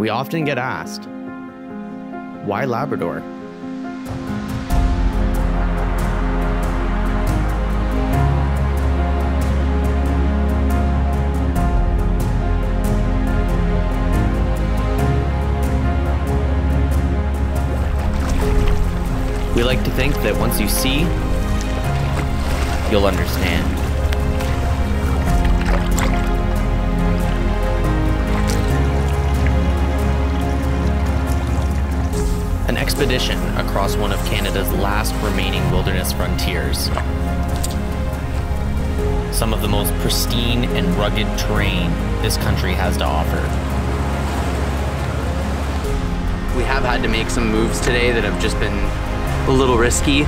We often get asked, why Labrador? We like to think that once you see, you'll understand. An expedition across one of Canada's last remaining wilderness frontiers. Some of the most pristine and rugged terrain this country has to offer. We have had to make some moves today that have just been a little risky.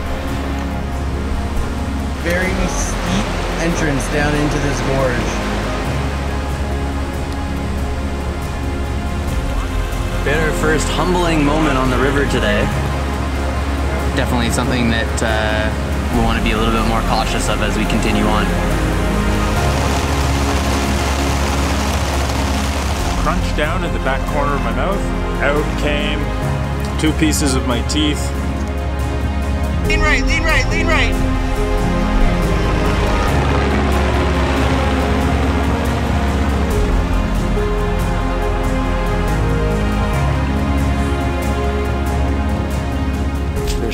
Very steep entrance down into this gorge. Been our first humbling moment on the river today. Definitely something that uh, we want to be a little bit more cautious of as we continue on. Crunch down in the back corner of my mouth. Out came two pieces of my teeth. Lean right, lean right, lean right.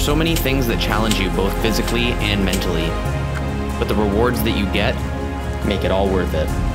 So many things that challenge you both physically and mentally, but the rewards that you get make it all worth it.